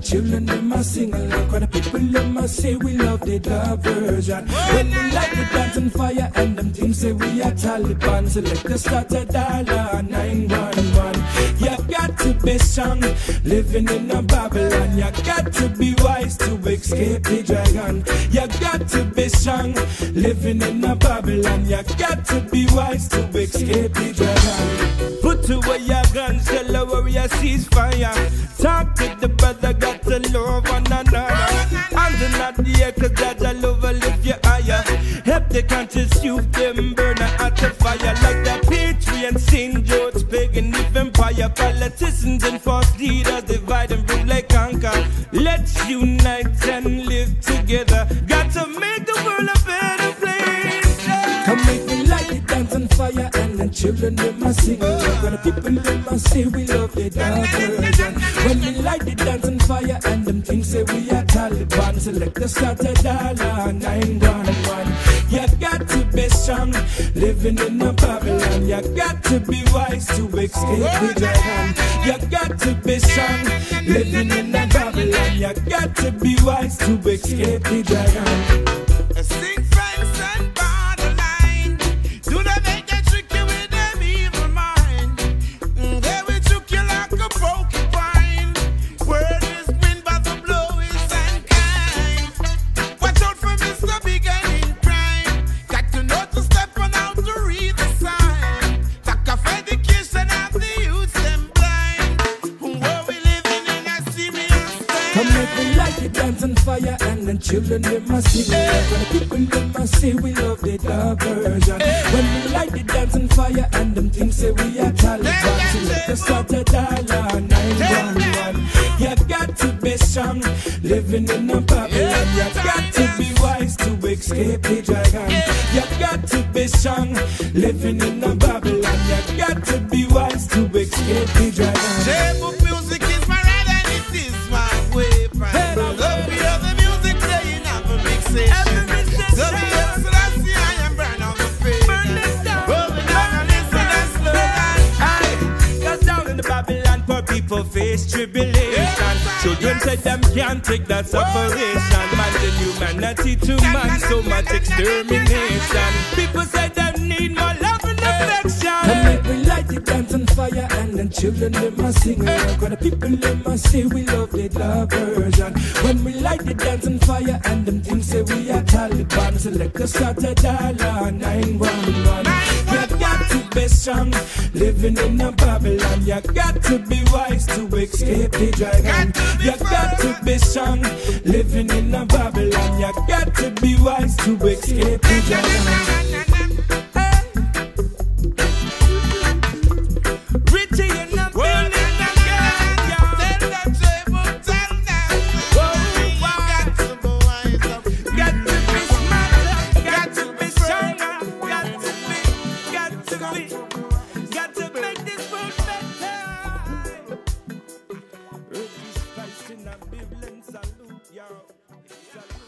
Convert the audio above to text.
children them must sing along. When the people them must say we love the diversion. When we light the dance and fire and them things say we are Taliban. So let us start a dollar nine one one. You got to be strong, living in a Babylon. You got to be wise to escape the dragon. You got to be strong, living in a Babylon. You got to be wise to escape the dragon. Put away your guns, tell a warrior ceasefire. The air, cause that's a love will lift you higher. Help the conscious youth, them burn at the fire. Like the Patriot, St. George, pagan, if empire. Politicians and false leaders divide and rule like conquer. Let's unite and children they must sing along. When the people they must say we love the diversion. When we light the dance and fire and them things say we are Taliban. Select the start a dollar nine one one. You got to be strong, living in a Babylon. You got to be wise to escape the dragon. You got to be strong, living in a Babylon. You got to be wise to escape the dragon. Sing and fire and the children they must sing along. When the people they must say we love the diversion. When we light the dance and fire and them things say we are Taliban. So let us start a dollar nine one one. You got to be strong, living in a Babylon. You got to be wise to escape the dragon. You got to be strong, living in a Babylon. You got to be wise to escape the dragon. People face tribulation. Children say them can't take that separation. Man, the humanity to man, so much extermination. People say them need more love and Come affection. make me light the dance on fire and the children they must sing along. Eh. When the people they must say we love the diversion. When we light the dance on fire and them things say we are Taliban. Select us start a nine one one. You got to be strong, living in a Babylon. You got to be wise to escape the dragon. You got to be strong, living in a Babylon. You got to be wise to escape the dragon. to. Got to make this world better. Earth is and salute, y'all.